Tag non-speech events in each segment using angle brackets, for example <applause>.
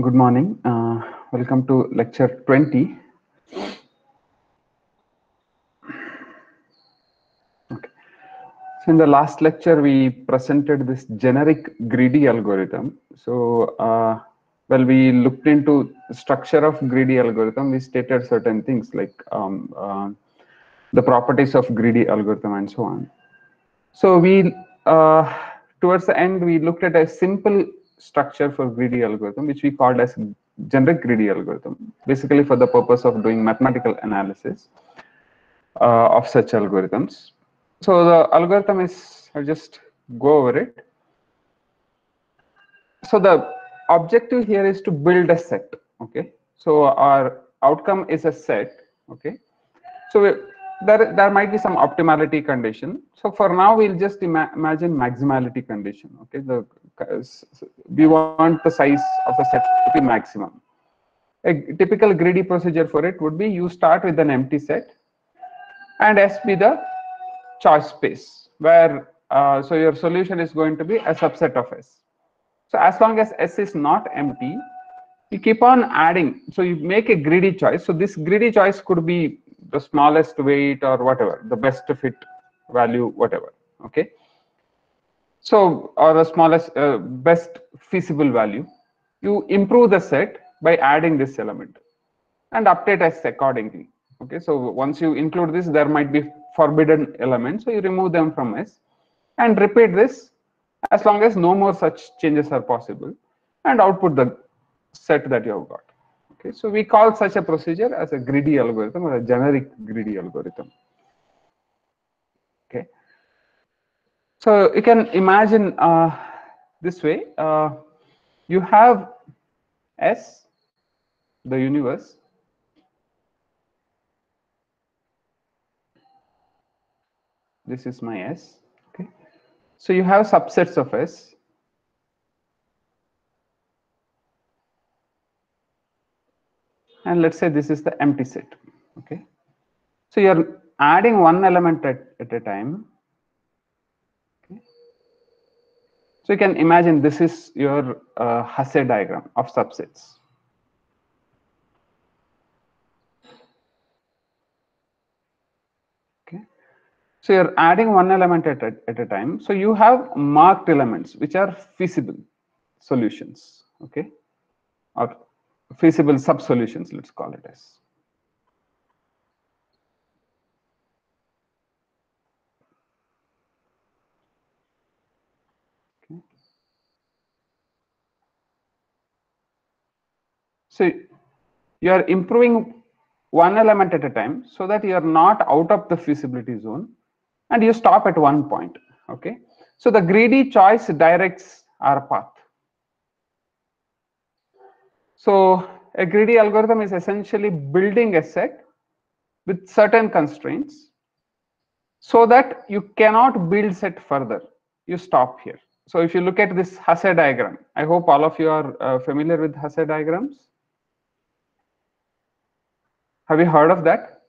Good morning. Uh, welcome to lecture 20. Okay. So in the last lecture, we presented this generic greedy algorithm. So, uh, well, we looked into structure of greedy algorithm. We stated certain things like um, uh, the properties of greedy algorithm and so on. So we, uh, towards the end, we looked at a simple structure for greedy algorithm, which we called as generic greedy algorithm, basically for the purpose of doing mathematical analysis uh, of such algorithms. So the algorithm is, I'll just go over it. So the objective here is to build a set, okay? So our outcome is a set, okay? So there, there might be some optimality condition. So for now, we'll just ima imagine maximality condition. Okay, the we want the size of the set to be maximum. A typical greedy procedure for it would be you start with an empty set, and S be the choice space where uh, so your solution is going to be a subset of S. So as long as S is not empty, you keep on adding. So you make a greedy choice. So this greedy choice could be the smallest weight or whatever, the best fit value, whatever. Okay. So, or the smallest, uh, best feasible value. You improve the set by adding this element and update S accordingly. Okay. So once you include this, there might be forbidden elements. So you remove them from S and repeat this as long as no more such changes are possible and output the set that you have got. Okay, so we call such a procedure as a greedy algorithm or a generic greedy algorithm. Okay, so you can imagine uh, this way: uh, you have S, the universe. This is my S. Okay, so you have subsets of S. and let's say this is the empty set okay? So you're adding one element at, at a time okay. so you can imagine this is your uh, Hasse diagram of subsets. Okay? So you're adding one element at a, at a time. So you have marked elements which are feasible solutions okay? Or feasible sub-solutions, let's call it as. So you are improving one element at a time so that you are not out of the feasibility zone and you stop at one point. Okay. So the greedy choice directs our path. So a greedy algorithm is essentially building a set with certain constraints so that you cannot build set further. You stop here. So if you look at this Hasse diagram, I hope all of you are uh, familiar with Hasse diagrams. Have you heard of that?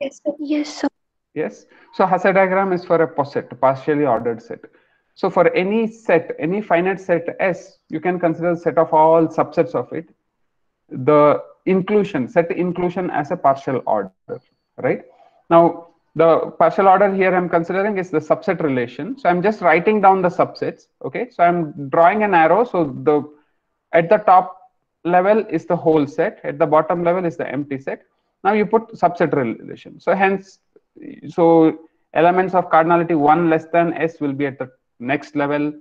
Yes, sir. Yes, sir. Yes. So Hasse diagram is for a poset, partially ordered set. So for any set, any finite set S, you can consider the set of all subsets of it, the inclusion, set inclusion as a partial order, right? Now, the partial order here I'm considering is the subset relation. So I'm just writing down the subsets, okay? So I'm drawing an arrow. So the at the top level is the whole set, at the bottom level is the empty set. Now you put subset relation. So hence, so elements of cardinality 1 less than S will be at the next level,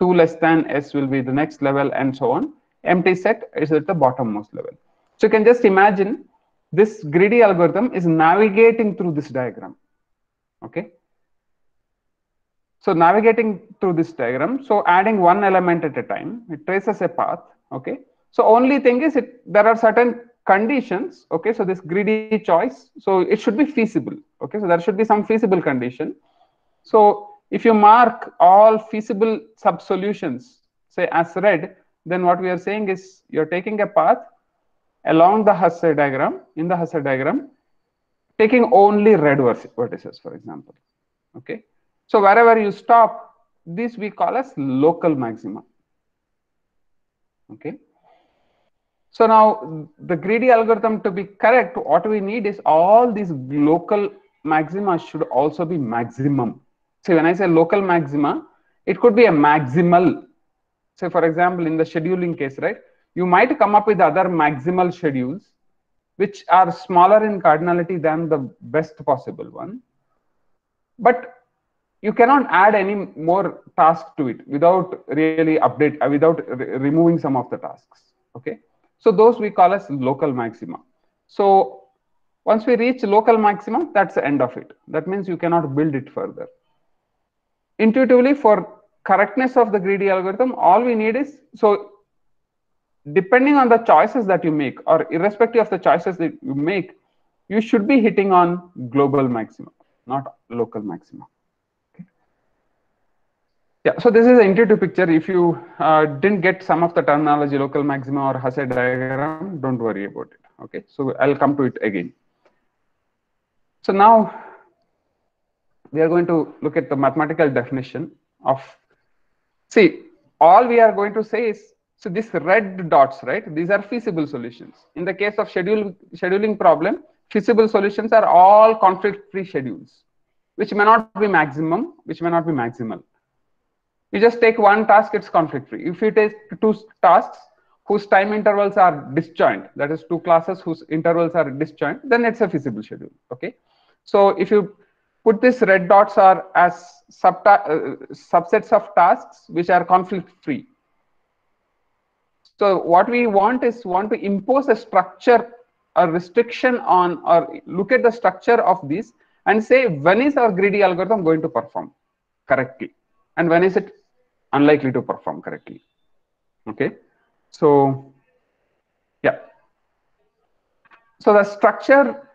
2 less than S will be the next level, and so on. Empty set is at the bottommost level. So you can just imagine this greedy algorithm is navigating through this diagram. Okay. So navigating through this diagram, so adding one element at a time, it traces a path. Okay. So only thing is it there are certain conditions. Okay. So this greedy choice, so it should be feasible. Okay. So there should be some feasible condition. So if you mark all feasible sub-solutions, say as red, then what we are saying is you're taking a path along the Hasse diagram, in the Hasse diagram, taking only red vertices, for example. Okay. So wherever you stop, this we call as local maxima. Okay. So now the greedy algorithm to be correct, what we need is all these local maxima should also be maximum. So when I say local maxima, it could be a maximal. Say for example, in the scheduling case, right? You might come up with other maximal schedules which are smaller in cardinality than the best possible one. But you cannot add any more tasks to it without really update, uh, without re removing some of the tasks. Okay. So those we call as local maxima. So once we reach local maximum, that's the end of it. That means you cannot build it further. Intuitively, for correctness of the greedy algorithm, all we need is so depending on the choices that you make or irrespective of the choices that you make, you should be hitting on global maxima, not local maxima. Okay. Yeah, so this is an intuitive picture. If you uh, didn't get some of the terminology, local maxima or Hasse diagram, don't worry about it. Okay, so I'll come to it again. So now we are going to look at the mathematical definition of, see, all we are going to say is so these red dots, right? These are feasible solutions. In the case of schedule scheduling problem, feasible solutions are all conflict-free schedules, which may not be maximum, which may not be maximal. You just take one task, it's conflict-free. If you take two tasks whose time intervals are disjoint, that is two classes whose intervals are disjoint, then it's a feasible schedule. Okay. So if you put these red dots are as sub uh, subsets of tasks which are conflict-free so what we want is want to impose a structure, a restriction on, or look at the structure of this and say when is our greedy algorithm going to perform correctly, and when is it unlikely to perform correctly. Okay, so yeah. So the structure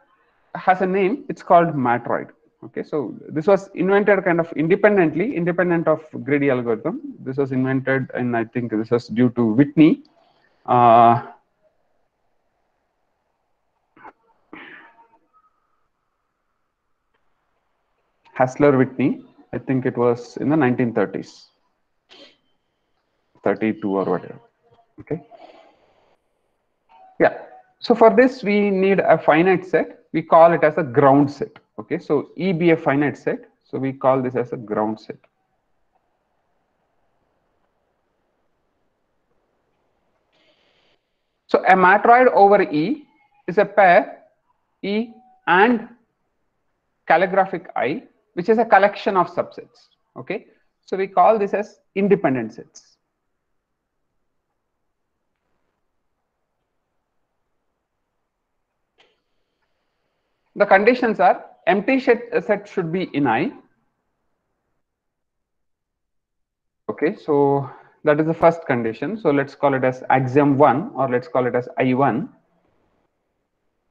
has a name. It's called matroid. Okay, so this was invented kind of independently, independent of greedy algorithm. This was invented, and I think this was due to Whitney uh, Hassler Whitney, I think it was in the 1930s, 32 or whatever. Okay. Yeah. So for this, we need a finite set. We call it as a ground set. Okay. So E be a finite set. So we call this as a ground set. So a matroid over E is a pair E and calligraphic I, which is a collection of subsets. Okay, so we call this as independent sets. The conditions are empty uh, set should be in I. Okay, so that is the first condition. So let's call it as axiom 1 or let's call it as I1.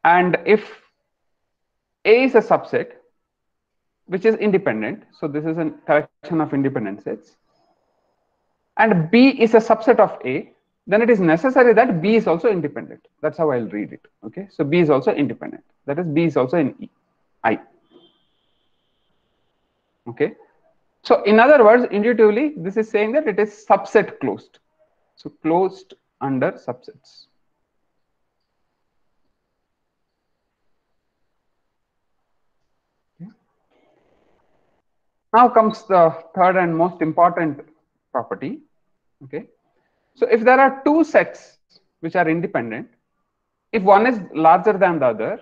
And if A is a subset, which is independent, so this is a collection of independent sets, and B is a subset of A, then it is necessary that B is also independent. That's how I'll read it. Okay, so B is also independent. That is B is also in E, I. Okay, so in other words, intuitively, this is saying that it is subset closed. So closed under subsets. Okay. Now comes the third and most important property. Okay. So if there are two sets which are independent, if one is larger than the other,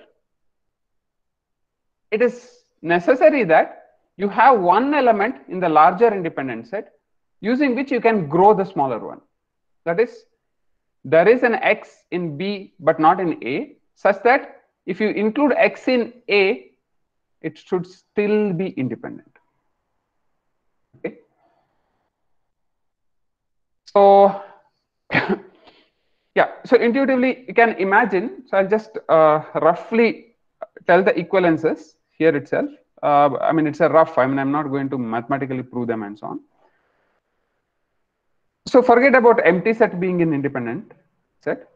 it is necessary that you have one element in the larger independent set using which you can grow the smaller one. That is, there is an x in B but not in A such that if you include x in A, it should still be independent. Okay. So, <laughs> yeah, so intuitively you can imagine, so I'll just uh, roughly tell the equivalences here itself uh, I mean, it's a rough, I mean, I'm not going to mathematically prove them and so on. So forget about empty set being an independent set.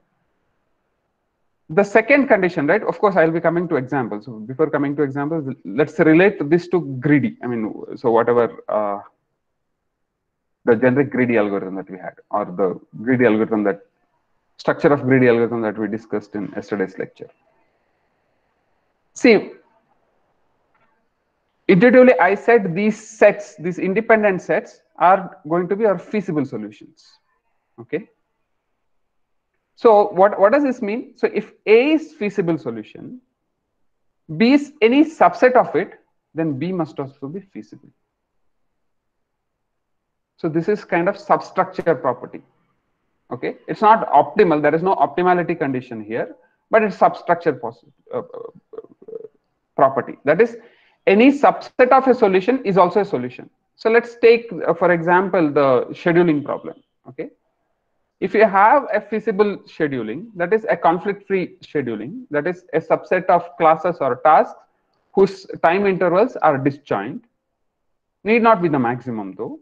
The second condition, right? Of course, I'll be coming to examples. So before coming to examples, let's relate this to greedy. I mean, so whatever uh, the generic greedy algorithm that we had, or the greedy algorithm that structure of greedy algorithm that we discussed in yesterday's lecture. See, intuitively, I said these sets, these independent sets, are going to be our feasible solutions. Okay. So what, what does this mean? So if A is feasible solution, B is any subset of it, then B must also be feasible. So this is kind of substructure property. Okay, it's not optimal. There is no optimality condition here, but it's substructure uh, uh, property. That is, any subset of a solution is also a solution. So let's take, uh, for example, the scheduling problem. Okay, if you have a feasible scheduling, that is a conflict-free scheduling, that is a subset of classes or tasks whose time intervals are disjoint, need not be the maximum though.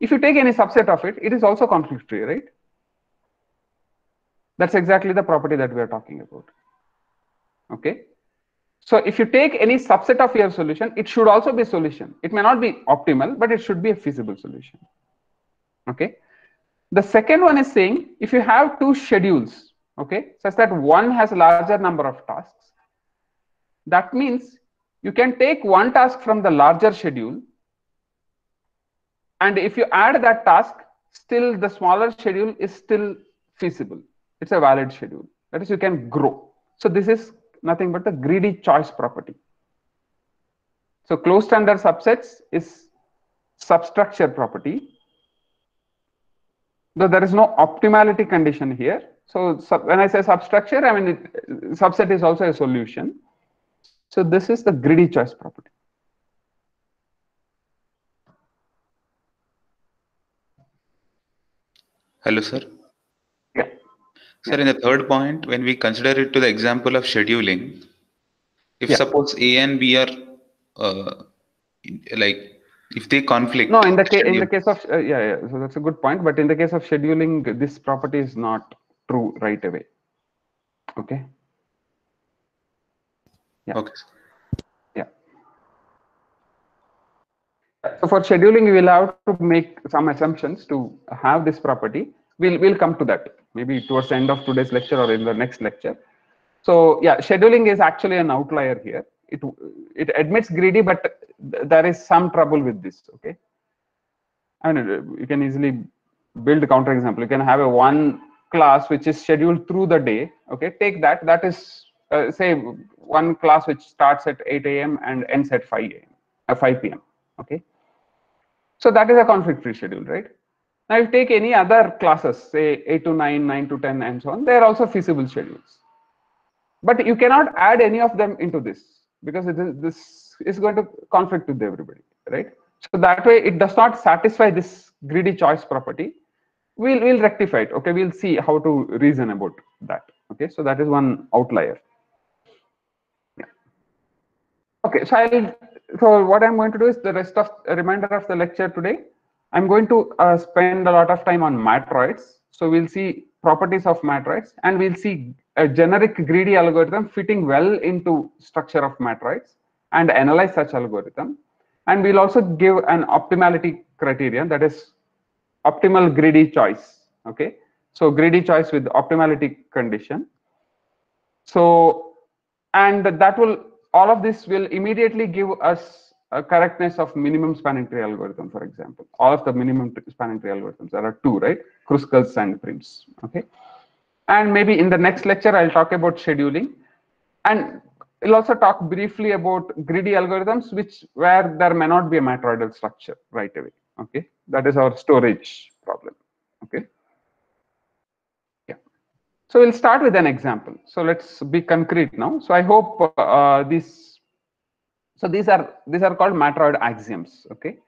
If you take any subset of it, it is also conflict-free, right? That's exactly the property that we are talking about. Okay. So if you take any subset of your solution, it should also be a solution. It may not be optimal, but it should be a feasible solution. Okay. The second one is saying if you have two schedules, okay, such that one has a larger number of tasks, that means you can take one task from the larger schedule. And if you add that task, still the smaller schedule is still feasible it's a valid schedule. That is, you can grow. So this is nothing but the greedy choice property. So closed under subsets is substructure property. Though there is no optimality condition here. So sub, when I say substructure, I mean it, subset is also a solution. So this is the greedy choice property. Hello, sir. Sir, in the third point, when we consider it to the example of scheduling, if yeah. suppose A and B are uh, like if they conflict. No, in the case in the case of uh, yeah, yeah, so that's a good point. But in the case of scheduling, this property is not true right away. Okay. Yeah. Okay. Yeah. So for scheduling, we will have to make some assumptions to have this property. We'll we'll come to that maybe towards the end of today's lecture or in the next lecture. So yeah, scheduling is actually an outlier here. It it admits greedy, but there is some trouble with this. Okay, I mean you can easily build a counterexample. You can have a one class which is scheduled through the day. Okay, take that. That is uh, say one class which starts at 8 a.m. and ends at 5 a.m. Uh, 5 p.m. Okay, so that is a conflict-free schedule, right? Now, if you take any other classes, say 8 to 9, 9 to 10, and so on, they are also feasible schedules. But you cannot add any of them into this because is, this is going to conflict with everybody, right? So that way, it does not satisfy this greedy choice property. We'll, we'll rectify it. Okay, we'll see how to reason about that. Okay, so that is one outlier. Okay, so I'll, so what I'm going to do is the rest of remainder of the lecture today I'm going to uh, spend a lot of time on matroids. So we'll see properties of matroids and we'll see a generic greedy algorithm fitting well into structure of matroids and analyze such algorithm. And we'll also give an optimality criterion that is optimal greedy choice. Okay. So greedy choice with optimality condition. So, and that will, all of this will immediately give us a correctness of minimum spanning tree algorithm, for example. All of the minimum spanning tree algorithms, there are two, right? Kruskal's and Prim's, okay? And maybe in the next lecture, I'll talk about scheduling. And we'll also talk briefly about greedy algorithms, which where there may not be a matroidal structure right away, okay? That is our storage problem, okay? Yeah. So we'll start with an example. So let's be concrete now. So I hope uh, this so these are these are called matroid axioms. Okay.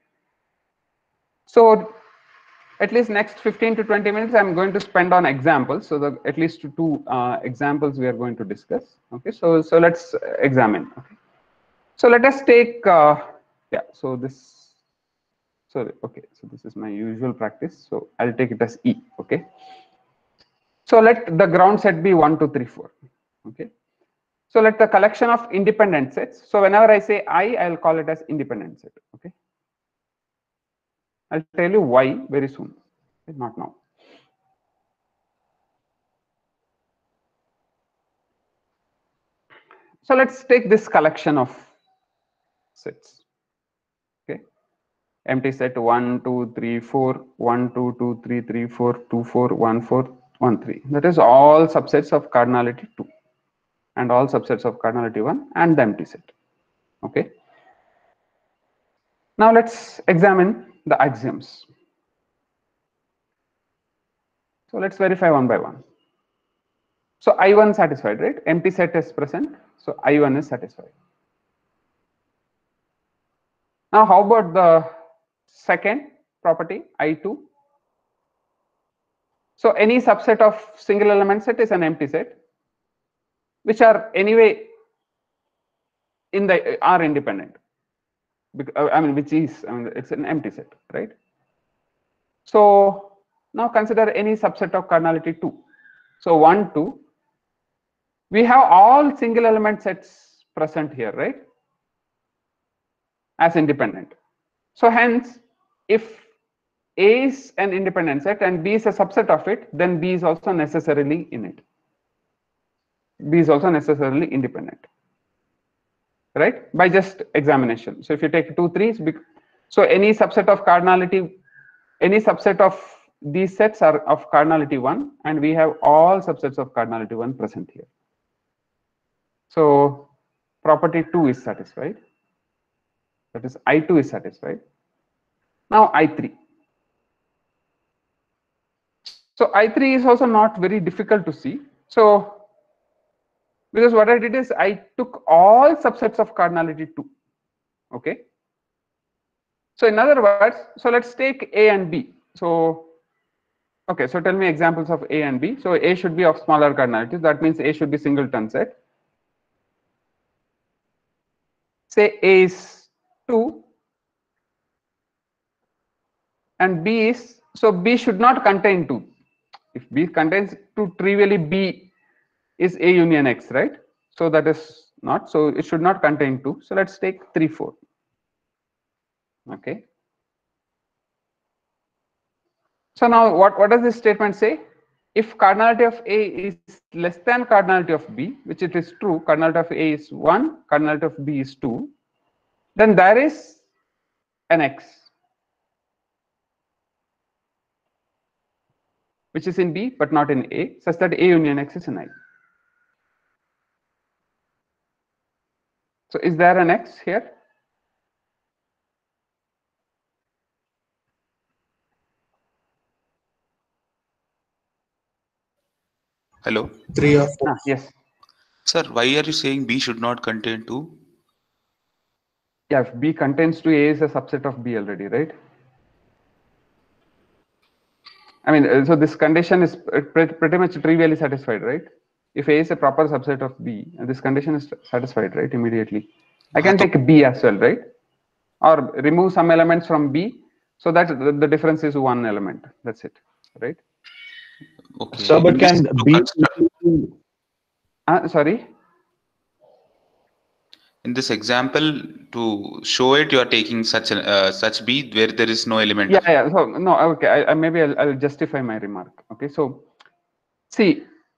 So at least next 15 to 20 minutes, I'm going to spend on examples. So the, at least two uh, examples we are going to discuss. Okay. So so let's examine. Okay. So let us take uh, yeah. So this. Sorry. Okay. So this is my usual practice. So I'll take it as E. Okay. So let the ground set be one, two, three, four. Okay. So let the collection of independent sets. So whenever I say I, I'll call it as independent set. Okay. I'll tell you why very soon, not now. So let's take this collection of sets. Okay. Empty set 1, 2, 3, 4, 1, 2, 2, 3, 3, 4, 2, 4, 1, 4, 1, 3. That is all subsets of cardinality 2 and all subsets of cardinality 1 and the empty set. Okay. Now let's examine the axioms. So let's verify one by one. So I1 satisfied, right? Empty set is present. So I1 is satisfied. Now how about the second property, I2? So any subset of single element set is an empty set, which are anyway in the are independent. Uh, I mean, which is I mean, it's an empty set, right? So now consider any subset of cardinality 2. So 1, 2. We have all single element sets present here, right? As independent. So hence, if A is an independent set and B is a subset of it, then B is also necessarily in it. B is also necessarily independent right? By just examination. So if you take two threes so any subset of cardinality any subset of these sets are of cardinality 1 and we have all subsets of cardinality 1 present here. So property 2 is satisfied. That is i2 is satisfied. Now i3 so i3 is also not very difficult to see. So because what I did is I took all subsets of cardinality 2 okay? So in other words so let's take A and B. So okay so tell me examples of A and B. So A should be of smaller cardinalities. That means A should be singleton set. Say A is 2 and B is so B should not contain 2 if B contains 2 trivially B is A union X, right? So that is not, so it should not contain 2. So let's take 3, 4. Okay. So now what, what does this statement say? If cardinality of A is less than cardinality of B, which it is true, cardinality of A is 1, cardinality of B is 2, then there is an X which is in B but not in A, such that A union X is in I. So is there an X here? Hello. Three or four. Ah, yes. Sir, why are you saying B should not contain 2? Yeah, if B contains 2, A is a subset of B already, right? I mean, uh, so this condition is uh, pretty, pretty much trivially satisfied, right? If A is a proper subset of B, this condition is satisfied, right, immediately. I can take B as well, right? Or remove some elements from B so that the, the difference is one element. That's it, right? Okay. So, but can To B Uh, sorry? in this example, to show it, you are taking such a uh, such B where there is no element. Yeah, yeah. So no, okay. I, I maybe I'll, I'll justify my remark. Okay. So, see,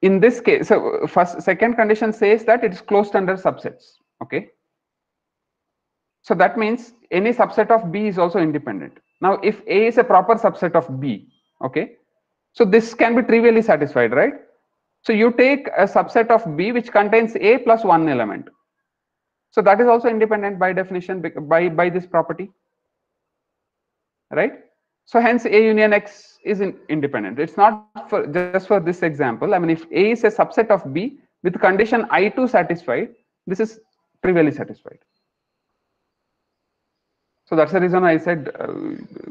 in this case, so first, second condition says that it is closed under subsets. Okay. So that means any subset of B is also independent. Now, if A is a proper subset of B, okay, so this can be trivially satisfied, right? So you take a subset of B which contains A plus one element. So that is also independent by definition by by this property, right? So hence A union X is in independent. It's not for just for this example. I mean, if A is a subset of B with condition I2 satisfied, this is trivially satisfied. So that's the reason I said uh,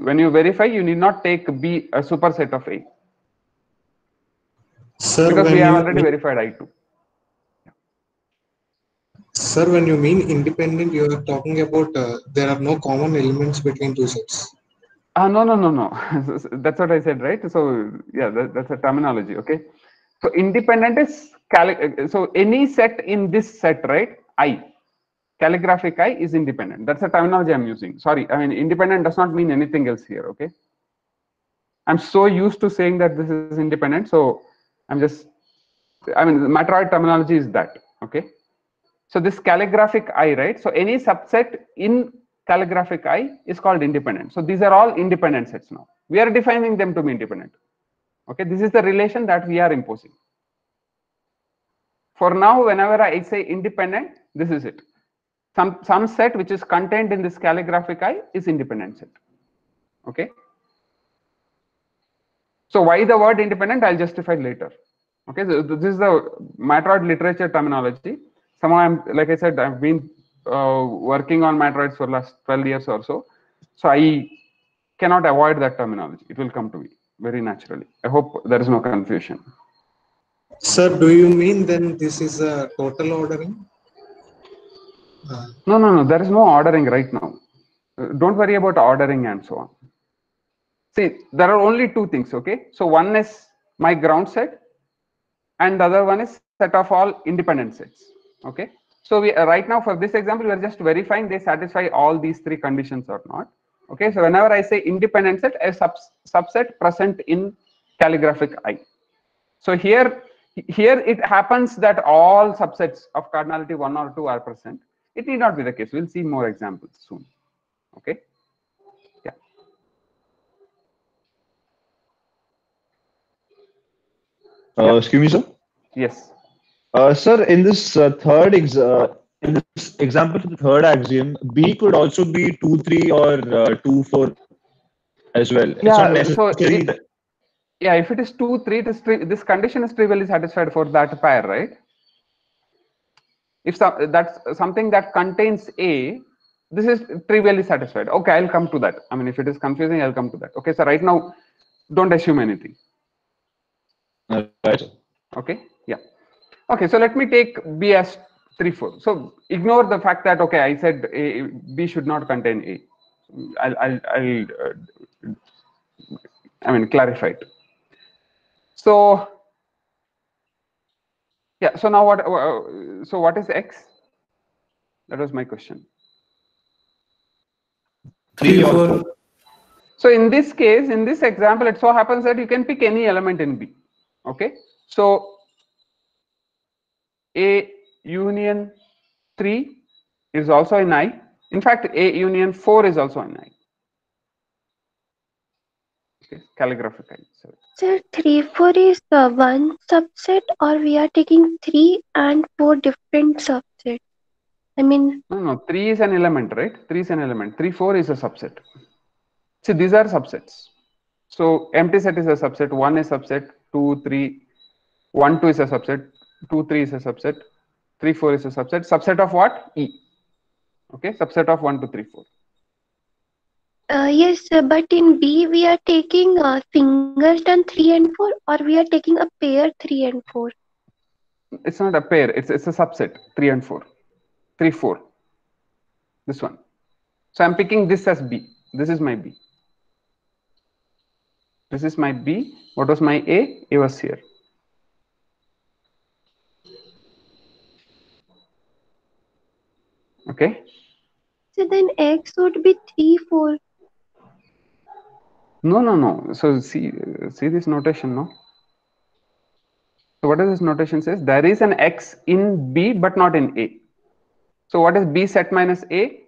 when you verify, you need not take B a superset of A Sir, because we have already mean, verified I2. sir, when you mean independent, you are talking about uh, there are no common elements between two sets. Ah, no, no, no, no. <laughs> that's what I said, right? So yeah, that, that's a terminology. Okay. So independent is so any set in this set, right? I. calligraphic i is independent. That's the terminology I'm using. Sorry, I mean independent does not mean anything else here. Okay. I'm so used to saying that this is independent, so I'm just. I mean, matroid terminology is that. Okay. So this calligraphic i, right? So any subset in calligraphic i is called independent. So these are all independent sets now. We are defining them to be independent. Okay, this is the relation that we are imposing. For now, whenever I say independent, this is it. Some some set which is contained in this calligraphic i is independent set. Okay. So why the word independent? I'll justify later. Okay, so this is the matroid literature terminology. Somehow I'm like I said, I've been uh, working on matroids for last 12 years or so. So I cannot avoid that terminology. It will come to me very naturally. I hope there is no confusion. Sir, do you mean then this is a total ordering? Uh, No, no, no. There is no ordering right now. Uh, Don't worry about ordering and so on. See, there are only two things. Okay. So one is my ground set, and the other one is set of all independent sets. Okay. So we uh, right now for this example, we are just verifying they satisfy all these three conditions or not. Okay. So whenever I say independent set, a sub subset present in calligraphic I. So here, here it happens that all subsets of cardinality one or two are present. It need not be the case. We'll see more examples soon. Okay. Yeah. Uh, excuse me, sir. Yes. Uh, sir, in this uh, third ex- uh, in this example for the third axiom, B could also be two three or uh, two four as well. Yeah, so it- Yeah. If it is two, three, it is tri- this condition is trivially satisfied for that pair, right? If some, that's something that contains A, this is trivially satisfied. Okay, I'll come to that. I mean, if it is confusing, I'll come to that. Okay, so right now, don't assume anything. right. okay yeah okay so let me take b as 3 4 so ignore the fact that okay i said a, b should not contain a i'll i'll, I'll uh, i mean clarify it so yeah so now what uh, so what is x that was my question three, four. So in this case, in this example, it so happens that you can pick any element in B. Okay. So A union 3 is also in I. In fact, A union 4 is also in I. Okay. Calligraphic I. Sir, 3, 4 is uh, one subset or we are taking 3 and 4 different subsets? I mean, No, no, 3 is an element, right? 3 is an element. 3, 4 is a subset. See, these are subsets. So empty set is a subset, 1 is subset, 2, 3, 1, 2 is a subset, 2, 3 is a subset, 3, 4 is a subset. Subset of what? E. Okay, subset of 1, 2, 3, 4. uh, yes, sir, but in B we are taking uh, singleton 3 and 4 or we are taking a pair 3 and 4? It's not a pair, it's, it's a subset, 3 and 4. 3, 4. This one. So I'm picking this as B. This is my B. This is my B. What was my A? A was here. Okay. So then X would be 3, 4. No, no, no. So see, see this notation, no? So what does this notation says? There is an X in B, but not in A. So what is B set minus A?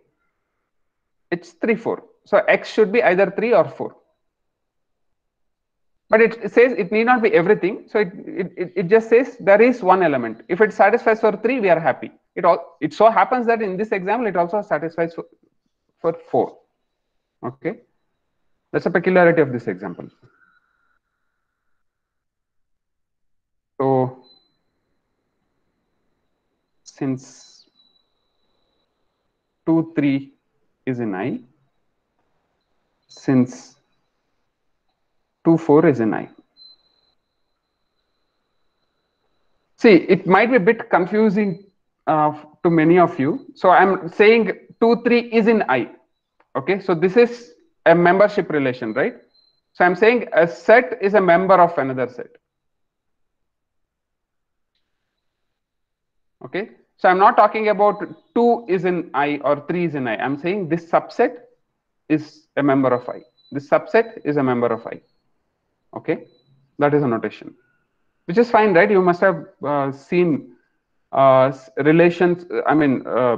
It's 3, 4. So X should be either 3 or 4. But it, says it need not be everything. So it, it, it, it just says there is one element. If it satisfies for 3, we are happy. It all it so happens that in this example, it also satisfies for, for 4. Okay. That's a peculiarity of this example. So, since 2, 3 is in I, since 2, 4 is in I. See, it might be a bit confusing uh, to many of you. So I'm saying 2, 3 is in I. Okay, so this is a membership relation, right? So I'm saying a set is a member of another set. Okay, So I'm not talking about 2 is in I or 3 is in I. I'm saying this subset is a member of I. This subset is a member of I. Okay, that is a notation, which is fine, right? You must have uh, seen uh, relations, I mean, uh,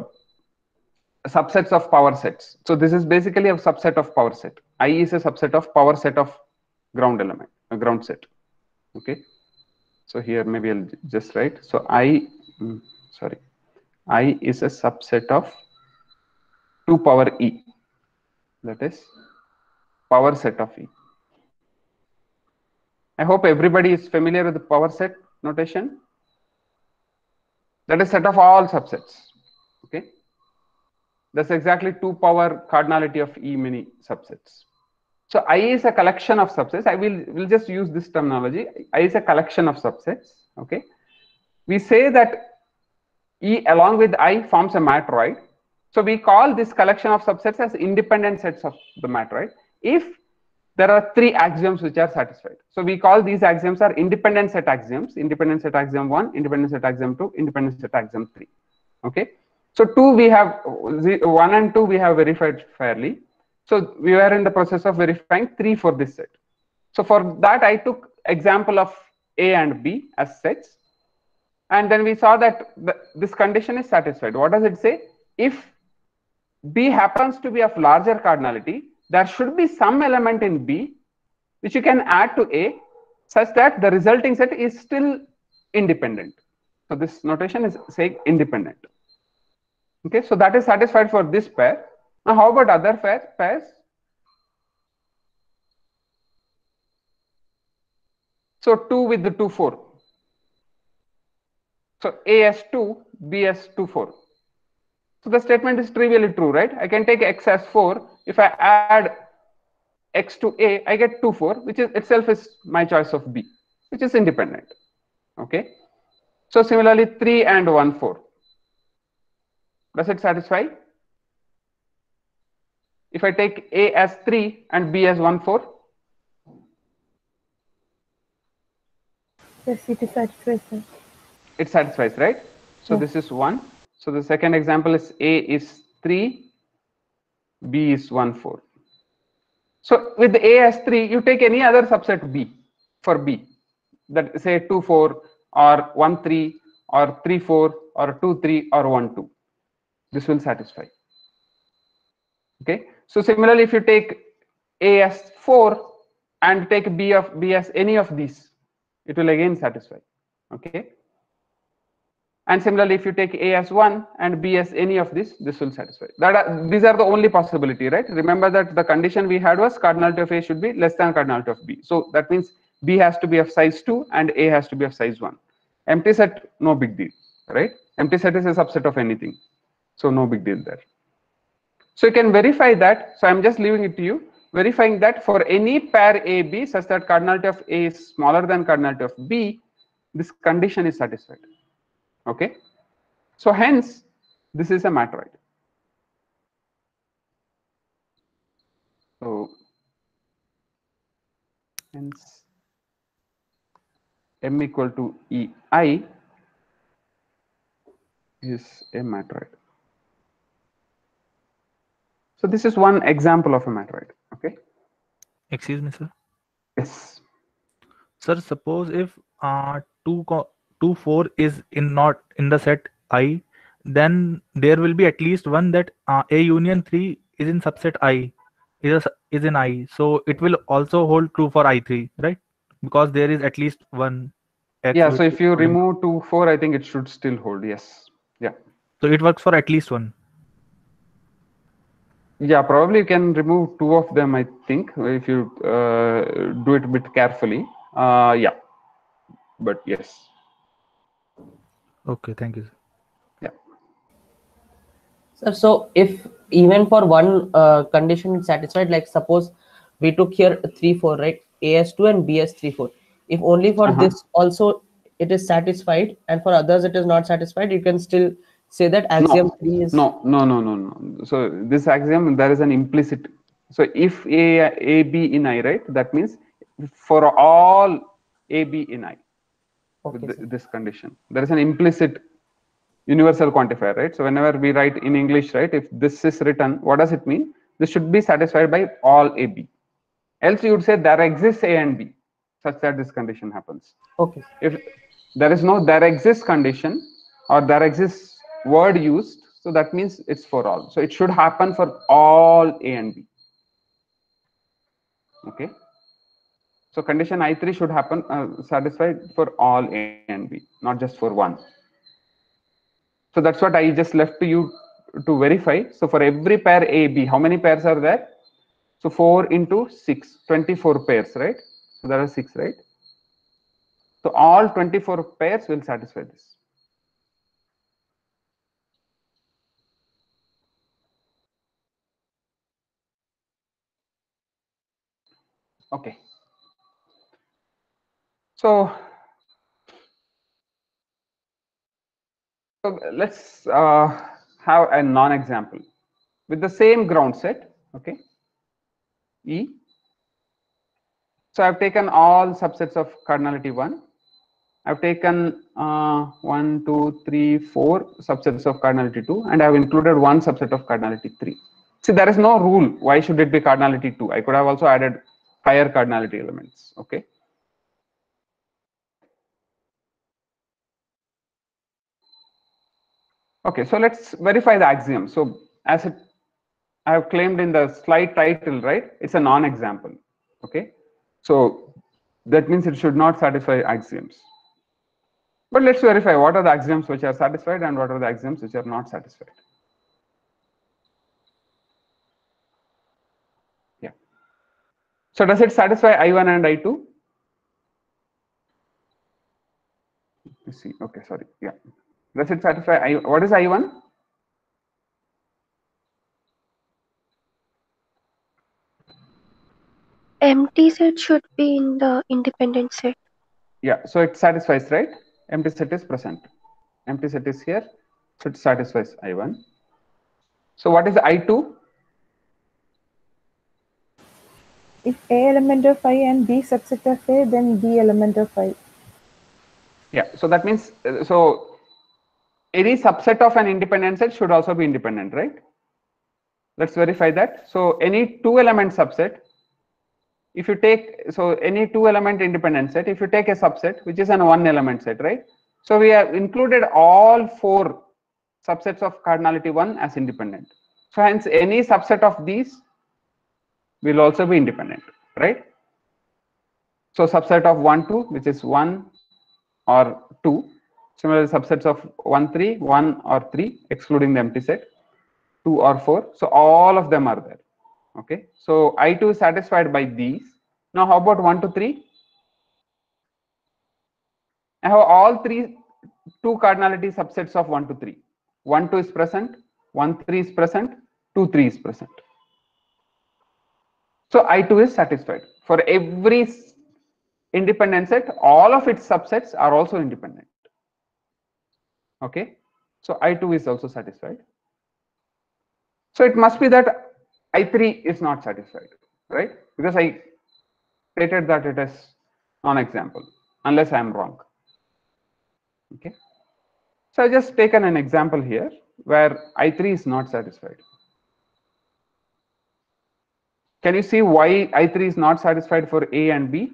subsets of power sets. So this is basically a subset of power set. I is a subset of power set of ground element, a ground set. Okay. So here maybe I'll just write. So I, mm, sorry, I is a subset of 2 power E. That is power set of E. I hope everybody is familiar with the power set notation. That is set of all subsets. Okay. That's exactly 2 power cardinality of E many subsets. So I is a collection of subsets. I will will just use this terminology. I is a collection of subsets. Okay. We say that E along with I forms a matroid. So we call this collection of subsets as independent sets of the matroid if there are three axioms which are satisfied. So we call these axioms are independent set axioms, independent set axiom 1, independent set axiom 2, independent set axiom 3. Okay. So 2 we have, ze- 1 and 2 we have verified fairly. So we were in the process of verifying 3 for this set. So for that I took example of A and B as sets. And then we saw that the, this condition is satisfied. What does it say? If B happens to be of larger cardinality, there should be some element in B which you can add to A such that the resulting set is still independent. So this notation is saying independent. Okay, so that is satisfied for this pair. Now, how about other pair, pairs? So 2 with the 2, 4. So A as 2, B as 2, 4. So the statement is trivially true, right? I can take x as 4. If I add x to A, I get 2, 4, which is itself is my choice of B, which is independent. Okay. So similarly, 3 and 1, 4. Does it satisfy? If I take A as 3 and B as 1, 4, Yes, it is satisfied, it satisfies, right? So Yeah. this is 1. So the second example is A is 3, B is 1, 4. So with A as 3, you take any other subset B for B that say 2, 4 or 1, 3 or 3, 4 or 2, 3 or 1, 2. This will satisfy. Okay. So similarly, if you take A as 4 and take B of B as any of these, it will again satisfy. Okay. And similarly, if you take A as 1 and B as any of this, this will satisfy. That are, these are the only possibility, right? Remember that the condition we had was cardinality of A should be less than cardinality of B. So that means B has to be of size 2 and A has to be of size 1. Empty set, no big deal, right? Empty set is a subset of anything. So no big deal there. So you can verify that. So I'm just leaving it to you. Verifying that for any pair AB such that cardinality of A is smaller than cardinality of B, this condition is satisfied. Okay. So hence, this is a matroid. So hence M equal to EI is a matroid. So this is one example of a matroid. Okay. Excuse me, sir. Yes. Sir, suppose if uh, two co- two four is in not in the set I, then there will be at least one that uh, A union three is in subset I, is a, is in I. So it will also hold true for I three, right? Because there is at least one. X Yeah. So if you remove two four, I think it should still hold. Yes. Yeah. so it works for at least one. Yeah. Probably you can remove two of them. I think if you uh, do it a bit carefully. Uh, yeah. But yes. Okay, thank you. Yeah. Sir, so if even for one uh, condition is satisfied, like suppose we took here three four, right? AS2 and BS3 4. If only for Uh-huh. this also it is satisfied, and for others it is not satisfied, you can still say that axiom three is No, no, no, no, no. So this axiom, there is an implicit. So if A, A, B in I, right? That means for all A, B in I, okay. with th- this condition, there is an implicit universal quantifier, right? So whenever we write in English, right, if this is written, what does it mean? This should be satisfied by all AB. Else you would say there exists A and B, such that this condition happens. Okay. If there is no there exists condition or there exists word used, so that means it's for all. So it should happen for all A and B. Okay. So condition I3 should happen uh, satisfied for all A and B, not just for one. So that's what I just left to you to verify. So for every pair A, B, how many pairs are there? So 4 into 6, 24 pairs, right? So there are 6, right? So all 24 pairs will satisfy this. Okay. So, so let's uh, have a non-example with the same ground set. Okay. E. So I've taken all subsets of cardinality 1. I've taken uh, 1, 2, 3, 4 subsets of cardinality 2 and I've included one subset of cardinality 3. See, there is no rule. Why should it be cardinality 2? I could have also added higher cardinality elements. Okay. Okay, so let's verify the axiom. So as it I have claimed in the slide title, right? It's a non-example. Okay. So that means it should not satisfy axioms. But let's verify what are the axioms which are satisfied and what are the axioms which are not satisfied. Yeah. So does it satisfy I1 and I2? Let's see. Okay, sorry. Yeah. Does it satisfy I? What is I1? Empty set should be in the independent set. Yeah, so it satisfies, right? Empty set is present. Empty set is here, so it satisfies I1. So what is I2? If A element of I and B subset of A, then B element of I. Yeah, so that means, uh, so any subset of an independent set should also be independent, right? Let's verify that. So any two element subset, if you take, so any two element independent set, if you take a subset, which is an one element set, right? So we have included all four subsets of cardinality one as independent. So hence any subset of these will also be independent, right? So subset of 1, 2, which is 1 or 2. Similarly, subsets of 1, 3, 1 or 3, excluding the empty set, 2 or 4. So all of them are there. Okay. So I2 is satisfied by these. Now how about 1 to 3? I have all three, two cardinality subsets of 1 to 3. 1, 2 is present, 1, 3 is present, 2, 3 is present. So I2 is satisfied. For every independent set, all of its subsets are also independent. Okay. So I2 is also satisfied. So it must be that I3 is not satisfied, right? Because I stated that it is non-example, unless I am wrong. Okay. So I just taken an example here where I3 is not satisfied. Can you see why I3 is not satisfied for A and B?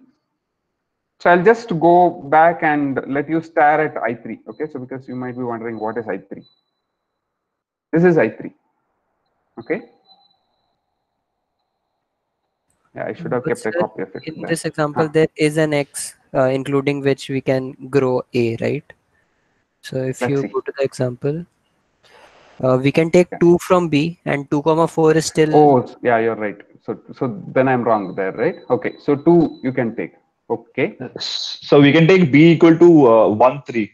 So I'll just go back and let you stare at I3. Okay, so because you might be wondering what is I3. This is I3. Okay. Yeah, I should have But kept a sir, copy of it. In there. this example, Ah. there is an x, uh, including which we can grow a, right? So if Let's you see. go to the example, uh, we can take Yeah. 2 from b and 2 comma 4 is still Oh, yeah, you're right. So, so then I'm wrong there, right? Okay, so two you can take. Okay. So we can take B equal to uh, 1, 3.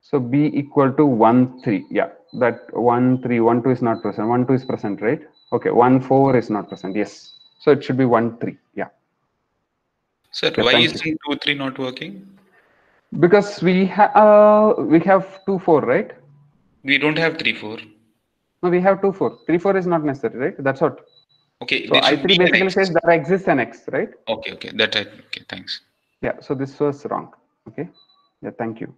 So B equal to 1, 3. Yeah, that 1, 3, 1, 2 is not present. 1, 2 is present, right? Okay, 1, 4 is not present. Yes. So it should be 1, 3. Yeah. Sir, Yeah, why thank you. isn't two three not working? Because we have uh, we have 2, 4, right? We don't have three four. No, we have 2, 4. 3, 4 is not necessary, right? That's what. Okay, So I3 be an basically says there exists an X, right? Okay, okay, that I okay. Thanks. Yeah, so this was wrong. Okay. Yeah, thank you.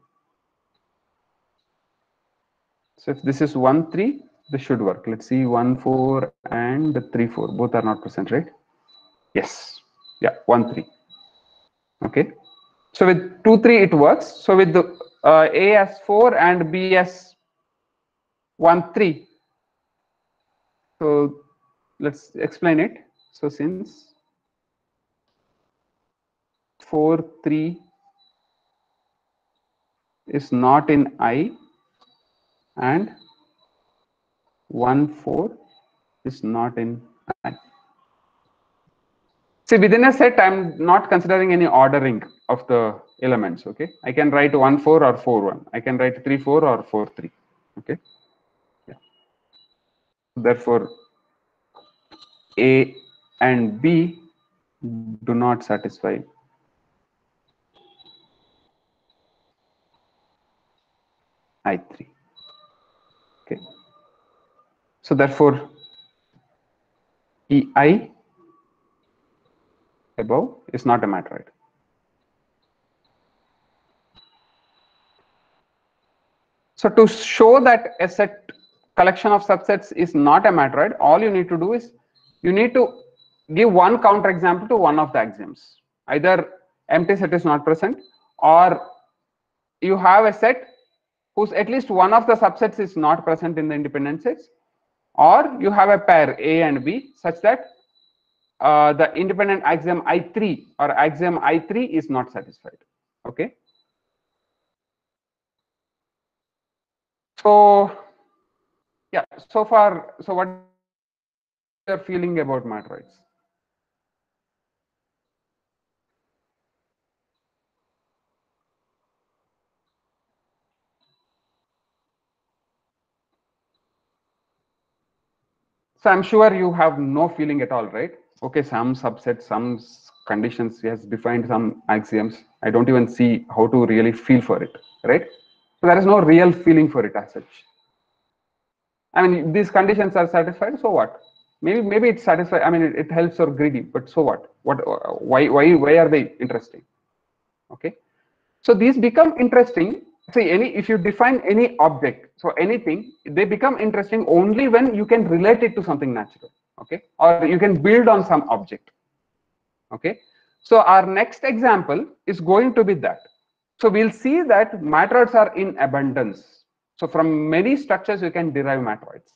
So if this is 1, 3, this should work. Let's see 1, 4 and 3, 4. Both are not present, right? Yes. Yeah, 1, 3. Okay. So with 2, 3, it works. So with the uh, A as 4 and B as 1, 3. So let's explain it. So since 4, 3 is not in I and 1, 4 is not in I. See, within a set, I'm not considering any ordering of the elements, okay? I can write 1, 4 or 4, 1. I can write 3, 4 or 4, 3, okay? Yeah. Therefore, A and B do not satisfy I3. Okay. So therefore, EI above is not a matroid. So to show that a set collection of subsets is not a matroid, all you need to do is you need to give one counterexample to one of the axioms. Either empty set is not present or you have a set whose at least one of the subsets is not present in the independent sets or you have a pair A and B such that uh, the independent axiom I3 or axiom I3 is not satisfied. Okay. So yeah, so far, so what you're feeling about matroids? So I'm sure you have no feeling at all, right? Okay, some subsets, some conditions, yes, defined some axioms. I don't even see how to really feel for it, right? So there is no real feeling for it as such. I mean, these conditions are satisfied, so what? Maybe maybe it's satisfied. I mean, it, it helps or greedy, but so what? What? uh, Why? Why? Why are they interesting? Okay. So these become interesting. See, any if you define any object, so anything, they become interesting only when you can relate it to something natural. Okay, or you can build on some object. Okay. So our next example is going to be that. So we'll see that matroids are in abundance. So from many structures you can derive matroids.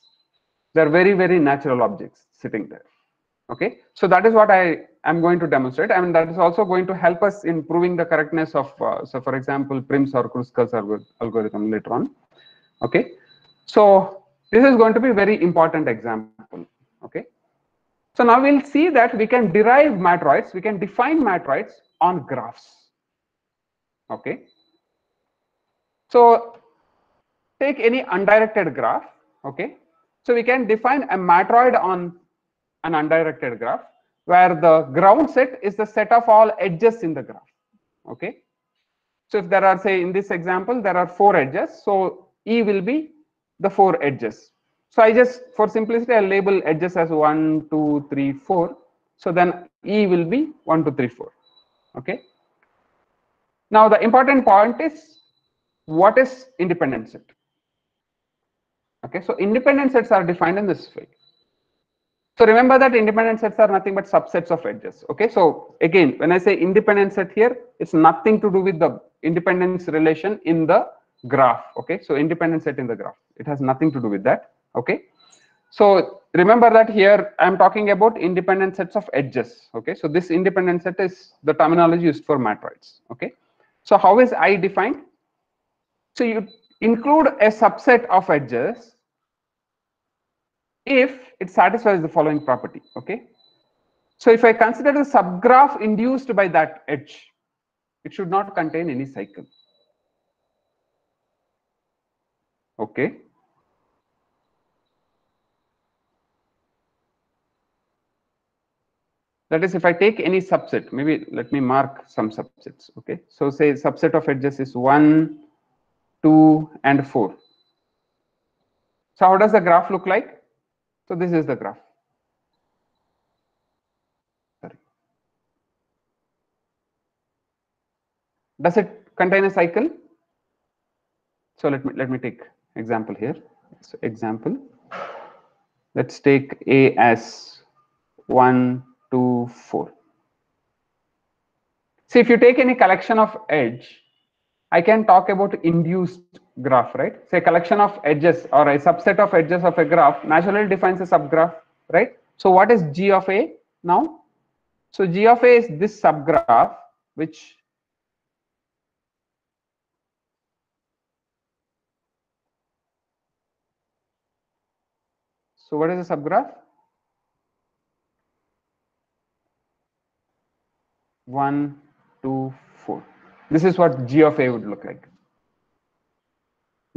They're very, very natural objects sitting there. Okay, so that is what I am going to demonstrate. I mean, that is also going to help us in proving the correctness of, uh, so for example, Prim's or Kruskal's algorithm later on. Okay, so this is going to be very important example. Okay, so now we'll see that we can derive matroids, we can define matroids on graphs. Okay, so take any undirected graph. Okay, so we can define a matroid on an undirected graph where the ground set is the set of all edges in the graph. Okay. So if there are, say, in this example, there are four edges. So E will be the four edges. So I just, for simplicity, I'll label edges as one, two, three, four. So then E will be one, two, three, four. Okay. Now the important point is what is independent set? Okay. So independent sets are defined in this way. So remember that independent sets are nothing but subsets of edges. Okay, so again, when I say independent set here, it's nothing to do with the independence relation in the graph. Okay, so independent set in the graph, it has nothing to do with that. Okay, so remember that here I'm talking about independent sets of edges. Okay, so this independent set is the terminology used for matroids. Okay, so how is I defined? So you include a subset of edges if it satisfies the following property okay? So if i consider the subgraph induced by that edge it should not contain any cycle okay? That is if i take any subset maybe let me mark some subsets okay? So say subset of edges is 1 2 and 4 so how does the graph look like so this is the graph. Sorry. Does it contain a cycle? So let me let me take example here. So example, let's take A as 1, 2, 4. See, if you take any collection of edge, I can talk about induced graph, right? Say collection of edges or a subset of edges of a graph naturally defines a subgraph, right? So what is G of A now? So G of A is this subgraph, which So what is a subgraph? One, two, four. This is what G of A would look like.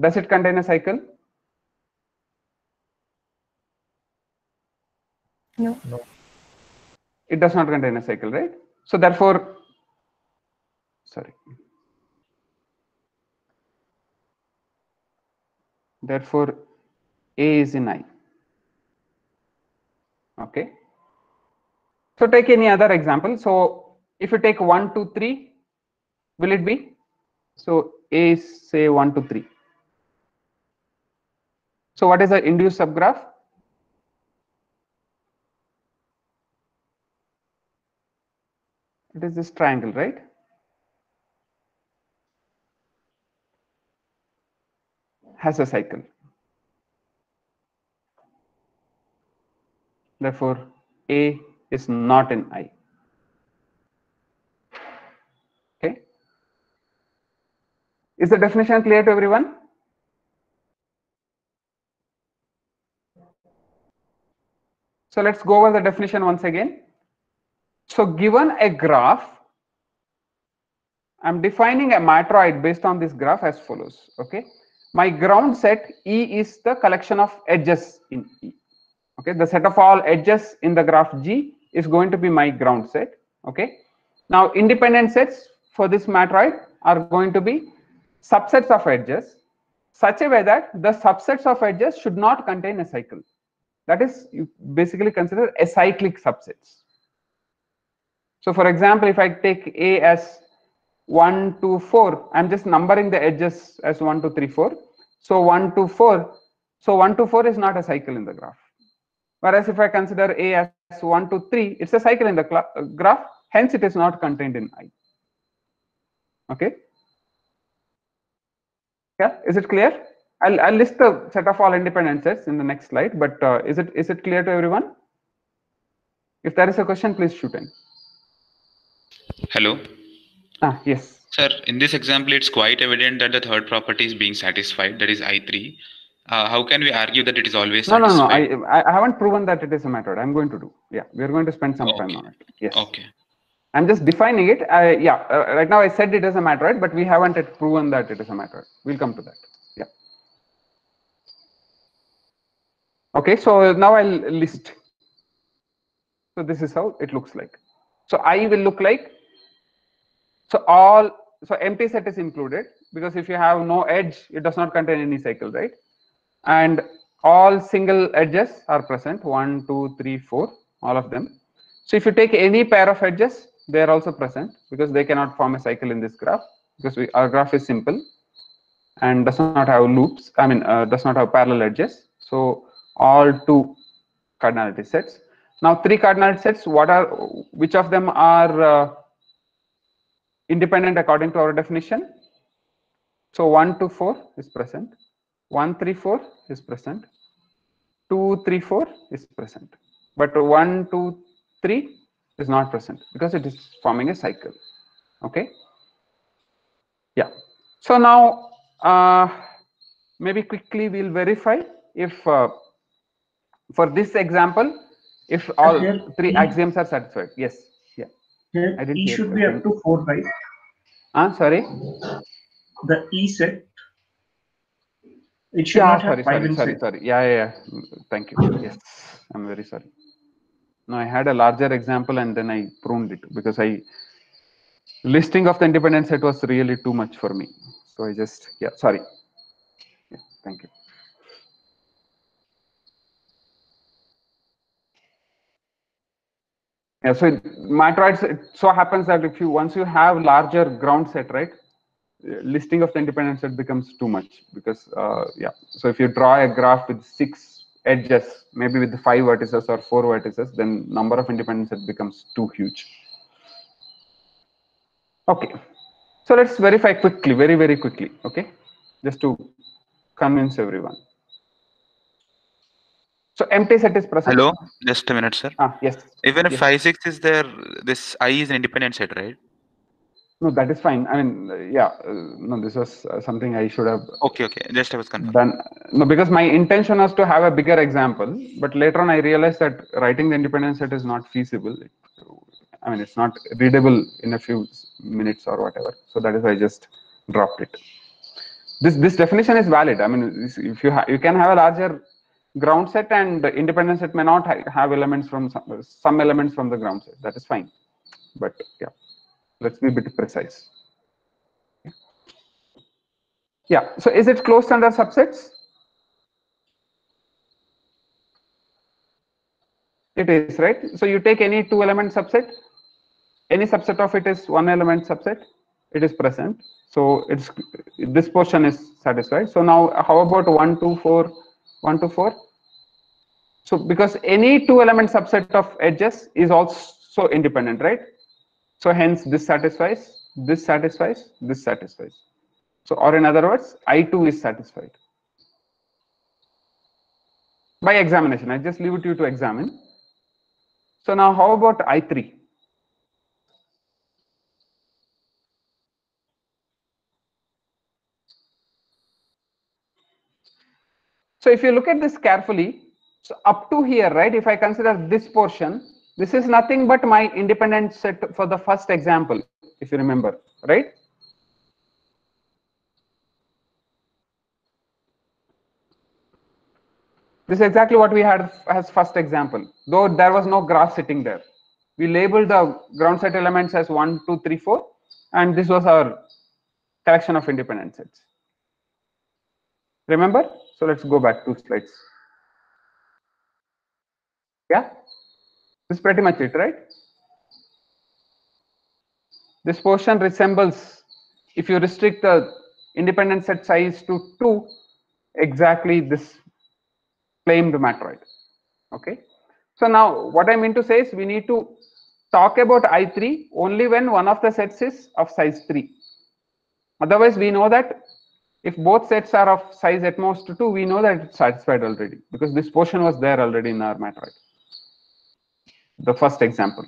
Does it contain a cycle? No. no. It does not contain a cycle, right? So therefore, sorry. Therefore, A is in I. Okay. So take any other example. So if you take 1, 2, 3, will it be? So A is say 1, 2, 3. So what is the induced subgraph? It is this triangle, right? Has a cycle. Therefore, A is not in I. Okay. Is the definition clear to everyone? So let's go over the definition once again. So given a graph, I'm defining a matroid based on this graph as follows. Okay. My ground set E is the collection of edges in E. Okay. The set of all edges in the graph G is going to be my ground set. Okay. Now independent sets for this matroid are going to be subsets of edges such a way that the subsets of edges should not contain a cycle. That is, you basically consider acyclic subsets. So for example, if I take A as 1, 2, 4, I'm just numbering the edges as 1, 2, 3, 4. So 1, 2, 4. So 1, 2, 4 is not a cycle in the graph. Whereas if I consider A as 1, 2, 3, it's a cycle in the uh, graph. Hence, it is not contained in I. Okay. Yeah, is it clear? I'll, I'll list the set of all independent sets in the next slide, but uh, is it is it clear to everyone? If there is a question, please shoot in. Hello. Ah, yes. Sir, in this example, it's quite evident that the third property is being satisfied, that is I3. Uh, how can we argue that it is always No, no, no. I, I haven't proven that it is a matroid. I'm going to do. Yeah, we're going to spend some time on it. Yes. Okay. I'm just defining it. I, yeah, uh, right now I said it is a matroid, but we haven't proven that it is a matroid. We'll come to that. Yeah. Okay, so now I'll list. So this is how it looks like. So I will look like. So all so empty set is included because if you have no edge, it does not contain any cycle, right? And all single edges are present. One, two, three, four, all of them. So if you take any pair of edges, they are also present because they cannot form a cycle in this graph because we, our graph is simple and does not have loops. I mean, uh, does not have parallel edges. So all two cardinality sets. Now three cardinality sets. What are which of them are uh, independent according to our definition? So one to four is present. One three four is present. Two three four is present. But one two three is not present because it is forming a cycle. Okay. Yeah. So now uh, maybe quickly we'll verify if uh, for this example, if all three E- axioms are satisfied. Yes. Yeah. Here, I didn't E should be up to 4, right? Ah, sorry. The E set. It should Yeah, not sorry, have 5 sorry, sorry, sorry. Yeah, yeah, yeah. Thank you. Yes, I'm very sorry. No, I had a larger example and then I pruned it because I listing of the independent set was really too much for me. So I just yeah, sorry. Yeah, thank you. Yeah, so matroids, it so happens that if you once you have larger ground set, right? listing of the independent set becomes too much because uh, yeah. So if you draw a graph with six edges, maybe with five vertices or four vertices, then number of independent set becomes too huge. Okay, so let's verify quickly, very very quickly. Okay, just to convince everyone. So empty set is present. Hello, just a minute, sir. Ah, yes. Even if yes. phi six is there, this i is an independent set, right? No, that is fine. I mean, yeah. Uh, no, this was uh, something I should have Okay, okay. Just I was confused. done. No, because my intention was to have a bigger example, but later on I realized that writing the independent set is not feasible. It, I mean, it's not readable in a few minutes or whatever. So that is why I just dropped it. This this definition is valid. I mean, if you you can have a larger ground set and independent set may not ha have elements from some, some elements from the ground set. That is fine. But yeah, let's be a bit precise. Yeah. So is it closed under subsets? It is, right? So you take any two element subset, any subset of it is one element subset, it is present. So it's this portion is satisfied. So now how about one, two, four, one to four? So because any two element subset of edges is also independent, right? So hence this satisfies, this satisfies, this satisfies. So or in other words, I2 is satisfied. By examination, I just leave it to you to examine. So now how about I3? So if you look at this carefully, so up to here, right, if I consider this portion, this is nothing but my independent set for the first example, if you remember, right? This is exactly what we had as first example, though there was no graph sitting there. We labeled the ground set elements as one, two, three, four, and this was our collection of independent sets. Remember? So let's go back two slides. Yeah, this is pretty much it, right? This portion resembles, if you restrict the independent set size to two, exactly this claimed matroid. Okay. So now what I mean to say is we need to talk about I3 only when one of the sets is of size 3. Otherwise, we know that if both sets are of size at most 2, we know that it's satisfied already because this portion was there already in our matroid. The first example.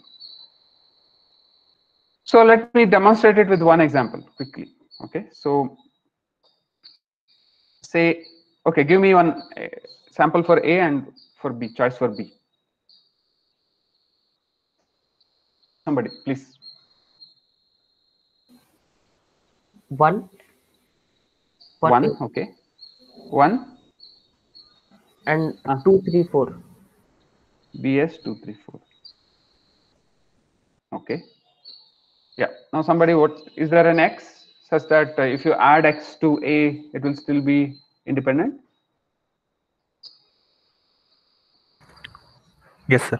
So let me demonstrate it with one example quickly. Okay. So say, okay, give me one uh, sample for A and for B, choice for B. Somebody, please. One. One, is- okay. One, and Ah. two, three, four. BS two three four. Okay. Yeah. Now somebody, what is there an X such that uh, if you add X to A, it will still be independent? Yes, sir.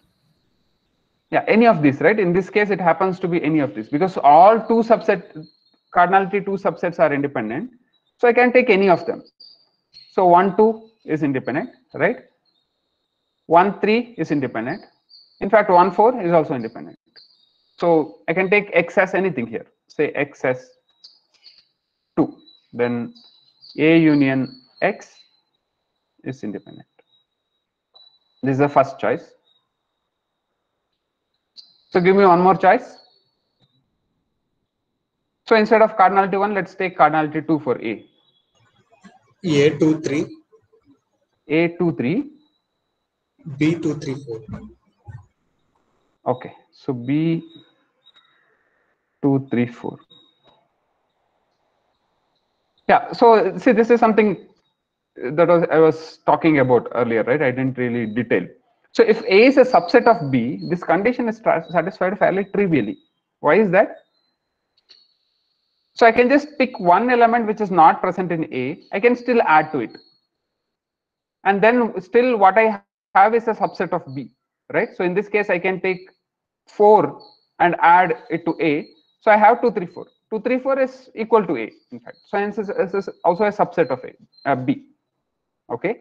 Yeah, any of these, right? In this case, it happens to be any of these because all two subset cardinality two subsets are independent. So I can take any of them. So one two is independent, right? One three is independent. In fact, one four is also independent. So I can take X as anything here. Say X as two. Then A union X is independent. This is the first choice. So give me one more choice. So instead of cardinality 1, let's take cardinality 2 for A. A two three, A 2, 3. B two three four. Okay. So B 2, 3, 4. Yeah. So see, this is something that was I was talking about earlier, right? I didn't really detail. So if A is a subset of B, this condition is satisfied fairly trivially. Why is that? So I can just pick one element which is not present in A. I can still add to it. And then still what I have is a subset of B, right? So in this case, I can take 4 and add it to A. So I have 2, 3, 4. 2, 3, 4 is equal to A, in fact. So hence is, is, is also a subset of A, uh, B. Okay.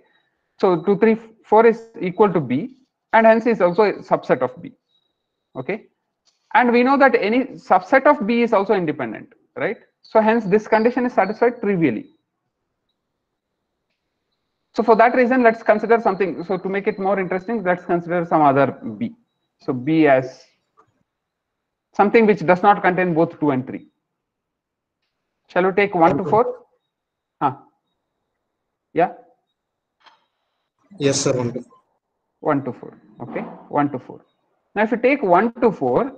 So 2, 3, 4 is equal to B and hence is also a subset of B. Okay. And we know that any subset of B is also independent, right? So hence this condition is satisfied trivially. So for that reason, let's consider something. So to make it more interesting, let's consider some other B. So B as something which does not contain both 2 and 3. Shall we take 1 to 4? Huh. Yeah, Yes, sir. Wonderful. 1 to 4. Okay, 1 to 4. Now if you take 1 to 4,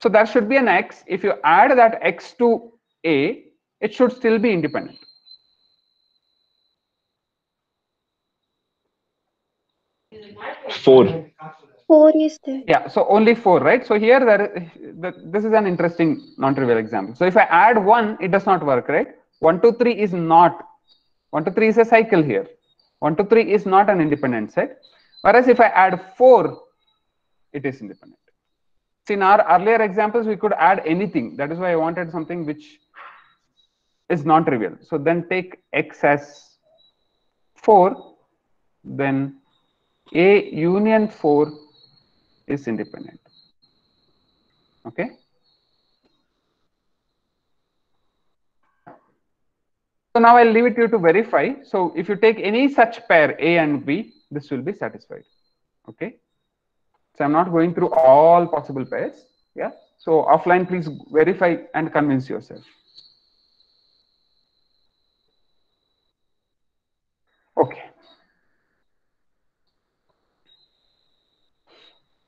so there should be an x. If you add that x to A, it should still be independent. Four. 4 is there. Yeah, so only 4, right? So here, there, the, this is an interesting non-trivial example. So if I add 1, it does not work, right? One, two, three is not. One, two, three is a cycle here. One, two, three is not an independent set. Whereas if I add 4, it is independent. In our earlier examples, we could add anything. That is why I wanted something which is non-trivial. So then take x as 4, then A union 4 is independent. Okay. So now I'll leave it to you to verify. So if you take any such pair A and B, this will be satisfied. Okay. So I'm not going through all possible pairs. Yeah. So offline, please verify and convince yourself. Okay.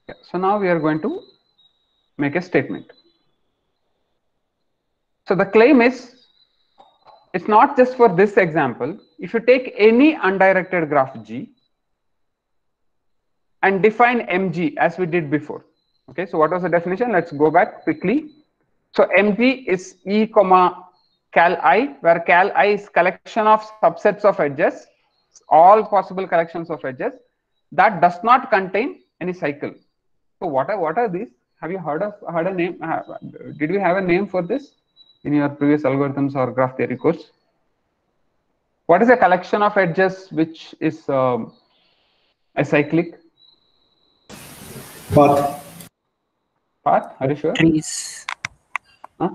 Yeah. So now we are going to make a statement. So the claim is it's not just for this example. If you take any undirected graph G and define mg as we did before. Okay, so what was the definition? Let's go back quickly. So mg is e comma cal i, where cal i is collection of subsets of edges, all possible collections of edges that does not contain any cycle. So what are what are these? Have you heard of heard a name? uh, Did we have a name for this in your previous algorithms or graph theory course? What is a collection of edges which is um, acyclic? Path. Path? Are you sure? Trees. Huh?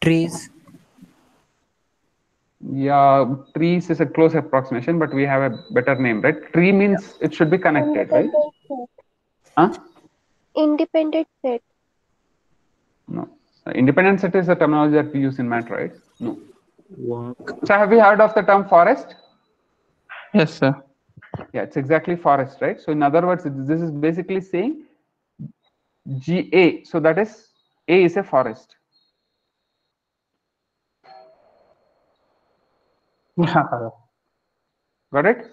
Trees. Yeah, trees is a close approximation, but we have a better name, right? Tree means it should be connected, right? Huh? Independent set. No. Independent set is a terminology that we use in math, right? No. So have you heard of the term forest? Yes, sir. Yeah, it's exactly forest, right? So in other words, this is basically saying GA. So that is A is a forest. <laughs> Got it?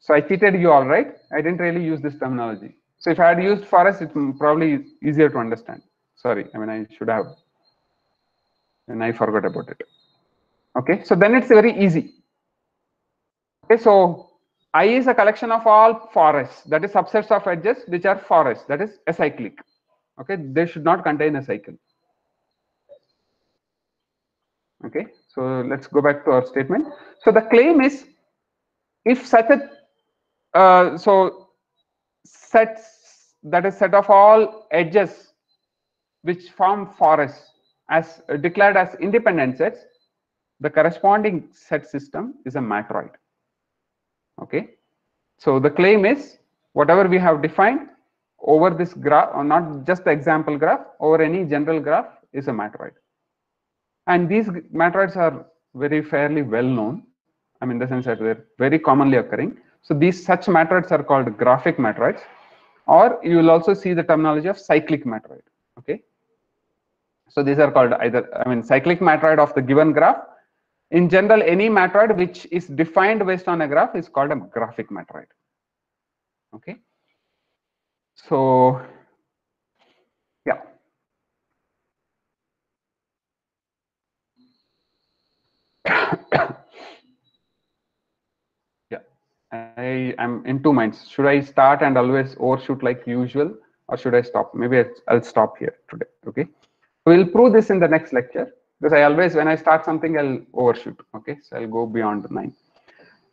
So I cheated you all right. I didn't really use this terminology. So if I had used forest, it's probably easier to understand. Sorry, I mean I should have. And I forgot about it. Okay, so then it's very easy. Okay, so I is a collection of all forests, that is subsets of edges which are forests, that is acyclic. Okay, they should not contain a cycle. Okay, so let's go back to our statement. So the claim is if such a uh, so sets that is set of all edges which form forests as declared as independent sets, the corresponding set system is a matroid. Okay, so the claim is whatever we have defined over this graph, or not just the example graph, over any general graph is a matroid. And these matroids are very fairly well known. I mean, in the sense that they're very commonly occurring. So these such matroids are called graphic matroids, or you will also see the terminology of cyclic matroid. Okay. So these are called either, I mean, cyclic matroid of the given graph. In general, any matroid which is defined based on a graph is called a graphic matroid. Okay. So, yeah. <coughs> yeah, I am in two minds. Should I start and always overshoot like usual, or should I stop? Maybe I'll- stop here today. Okay. We'll prove this in the next lecture. Because I always when I start something I'll overshoot. Okay, so I'll go beyond nine.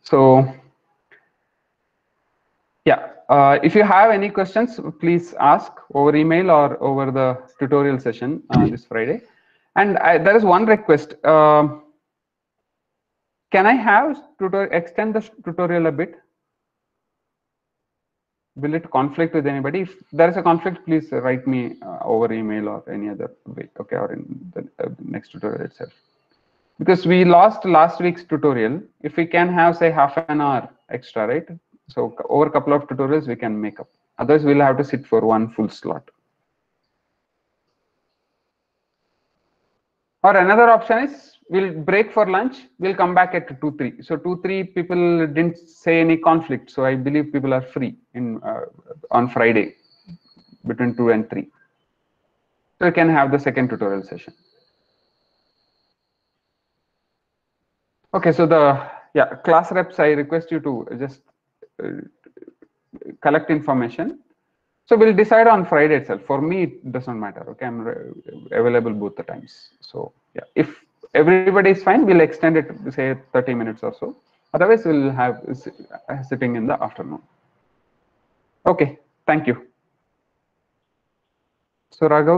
So yeah, uh, if you have any questions, please ask over email or over the tutorial session uh, this Friday. And I, there is one request. Um can I have tutorial extend the tutorial a bit? Will it conflict with anybody? If there is a conflict, please write me uh, over email or any other way. Okay, or in the uh, next tutorial itself. Because we lost last week's tutorial. If we can have say half an hour extra, right? So over a couple of tutorials we can make up. Otherwise, we'll have to sit for one full slot. Or another option is we'll break for lunch. We'll come back at two three. So two three people didn't say any conflict. So I believe people are free in uh, on Friday between two and three. So we can have the second tutorial session. Okay, so the yeah class reps, I request you to just uh, collect information. So we'll decide on Friday itself. For me, it doesn't matter. Okay, I'm available both the times. So yeah, if everybody is fine, we'll extend it to say 30 minutes or so. Otherwise, we'll have uh, sitting in the afternoon. Okay, thank you. So Raghav,